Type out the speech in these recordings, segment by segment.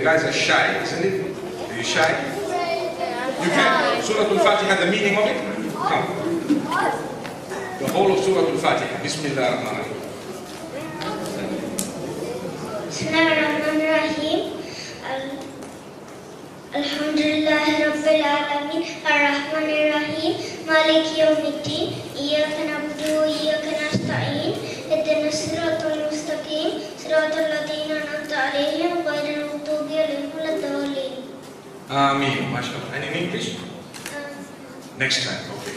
You guys are shy, isn't it? Are you shy? You can. Surah Al-Fatiha, the meaning of it? Come. The whole of Surah Al-Fatiha. Bismillah ar-Rahman ar-Rahim. Um, Alhamdulillah Rabbil Alameen Ar-Rahman Ar-Rahim Malik Yawmiddin Iyaka Nabdu Iyaka Nasta'in Ah, Ameen. MashaAllah. And in English? Next time. Okay.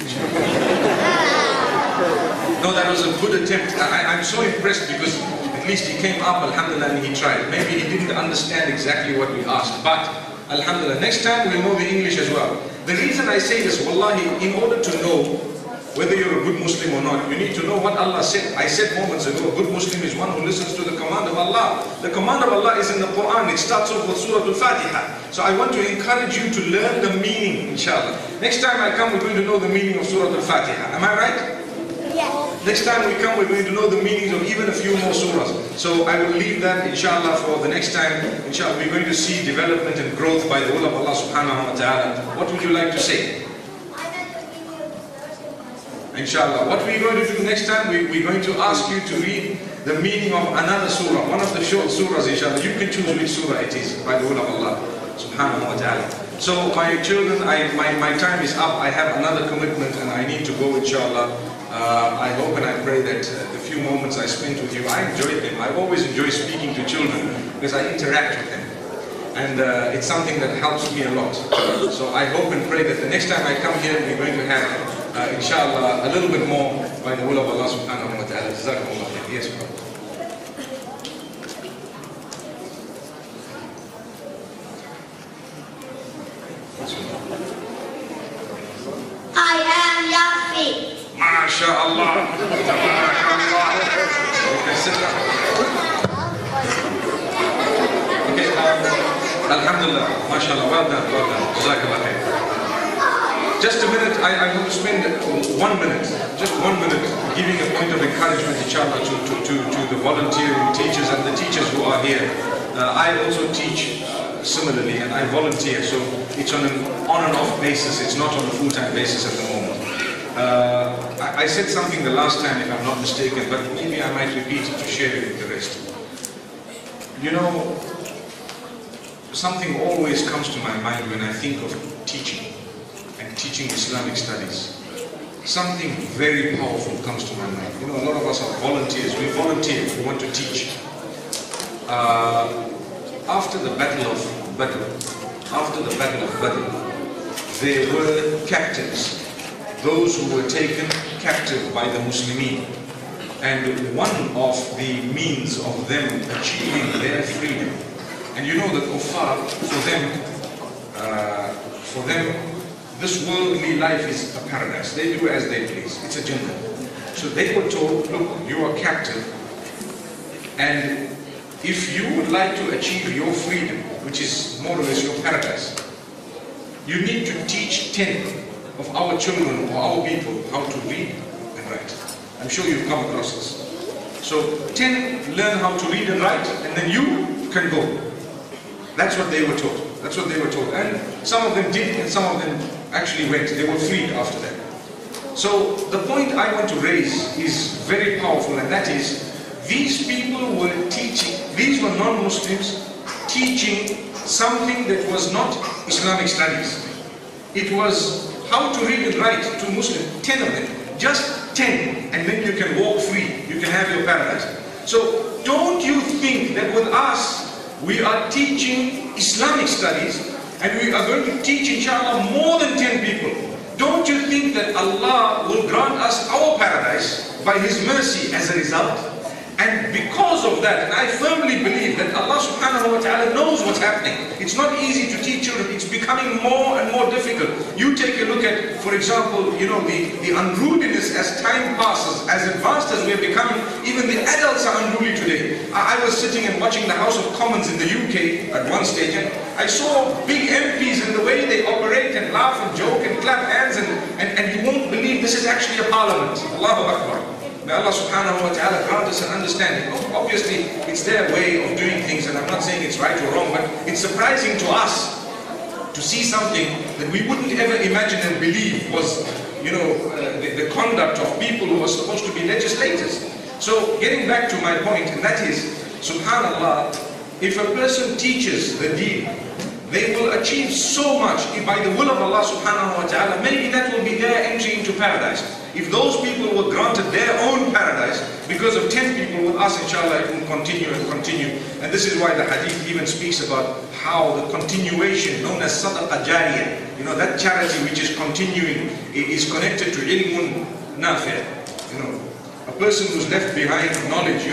No, that was a good attempt. I, I'm so impressed because at least he came up, Alhamdulillah, and he tried. Maybe he didn't understand exactly what we asked, but Alhamdulillah, next time we'll know the English as well. The reason I say this, Wallahi, in order to know whether you're a good Muslim or not, you need to know what Allah said. I said moments ago, a good Muslim is one who listens to the command of Allah. The command of Allah is in the Quran. It starts off with Surah Al-Fatiha. So I want to encourage you to learn the meaning, inshallah. Next time I come, we're going to know the meaning of Surah Al-Fatiha. Am I right? Yes. Next time we come, we're going to know the meanings of even a few more surahs. So I will leave that, inshallah, for the next time. Inshallah, we're going to see development and growth by the will of Allah subhanahu wa ta'ala. What would you like to say? Inshallah. What we're going to do next time, we, we're going to ask you to read the meaning of another surah, one of the short surahs, inshallah. You can choose which surah it is by the will of Allah subhanahu wa ta'ala. So my children, I, my, my time is up. I have another commitment and I need to go, inshallah. Uh, I hope and I pray that uh, the few moments I spent with you, I enjoyed them. I always enjoy speaking to children because I interact with them. And uh, it's something that helps me a lot. So I hope and pray that the next time I come here, we're going to have, uh, inshallah, a little bit more by the will of Allah subhanahu wa ta'ala. Jazakumullah. Yes, brother. What's your name? I am Yafi. MashaAllah. Tabarakallah. Okay, sit down. Okay, um, Alhamdulillah. MashaAllah. Well done, well done. Just a minute, I, I'm going to spend one minute, just one minute, giving a point of encouragement, inshallah, to, to, to, to the volunteering teachers and the teachers who are here. Uh, I also teach uh, similarly, and I volunteer, so it's on an on and off basis, it's not on a full-time basis at the moment. Uh, I, I said something the last time, if I'm not mistaken, but maybe I might repeat it to share it with the rest. You know, something always comes to my mind when I think of teaching and teaching Islamic studies. Something very powerful comes to my mind. You know, a lot of us are volunteers. We volunteer, we want to teach. Uh, after the Battle of Badr, after the Battle of Badr, there were captives, those who were taken captive by the Muslimin. And one of the means of them achieving their freedom, and you know that kuffar, for them, uh, for them, this worldly life is a paradise. They do as they please. It's a jungle. So they were told, look, you are captive, and if you would like to achieve your freedom, which is more or less your paradise, you need to teach 10 of our children or our people how to read and write. I'm sure you've come across this. So 10 learn how to read and write, and then you can go. That's what they were told. That's what they were told. And some of them did, and some of them actually went. They were freed after that. So the point I want to raise is very powerful, and that is these people were teaching, these were non-Muslims teaching something that was not Islamic studies. It was how to read and write to Muslims, 10 of them, just 10, and then you can walk free, you can have your paradise. So don't you think that with us, we are teaching Islamic studies, and we are going to teach inshallah more than 10 people. Don't you think that Allah will grant us our paradise by His mercy as a result? And because of that, and I firmly believe that Allah subhanahu wa ta'ala knows what's happening. It's not easy to teach children, it's becoming more and more difficult. You take a look at, for example, you know, the, the unruliness as time passes, as advanced as we're becoming, even the adults are unruly today. I, was sitting and watching the House of Commons in the UK at one stage, and I saw big MPs and the way they operate and laugh and joke and clap hands, and, and, and you won't believe this is actually a parliament. Allahu Akbar. May Allah subhanahu wa ta'ala grant us an understanding. Obviously, it's their way of doing things, and I'm not saying it's right or wrong, but it's surprising to us to see something that we wouldn't ever imagine and believe was, you know, uh, the, the conduct of people who are supposed to be legislators. So, getting back to my point, and that is, subhanAllah, if a person teaches the deen, they will achieve so much if by the will of Allah subhanahu wa ta'ala. Maybe that will be their entry into paradise. If those people were granted their own paradise because of 10 people with us, inshallah, it will continue and continue. And this is why the hadith even speaks about how the continuation, known as sadaqah jariyah, you know, that charity which is continuing is connected to ilmun nafi'. You know, person who's left behind knowledge.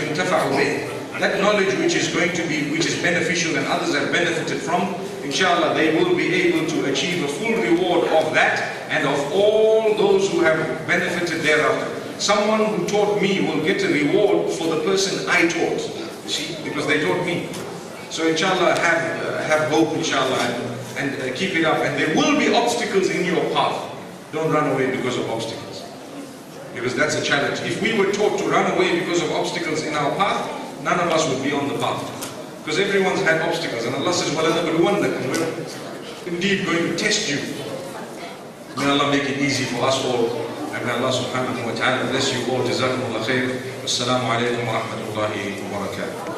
That knowledge which is going to be, which is beneficial and others have benefited from, inshallah, they will be able to achieve a full reward of that and of all those who have benefited thereafter. Someone who taught me will get a reward for the person I taught. You see, because they taught me. So inshallah, have, uh, have hope, inshallah, and, and uh, keep it up. And there will be obstacles in your path. Don't run away because of obstacles Because that's a challenge. If we were taught to run away because of obstacles in our path, none of us would be on the path. Because everyone's had obstacles. And Allah says, وَلَنَبْلُوَنَّكُمْ We're indeed going to test you. May Allah make it easy for us all. And may Allah subhanahu wa ta'ala bless you all. Jazakumullah khair. Wassalamu alaikum wa rahmatullahi wa barakatuh.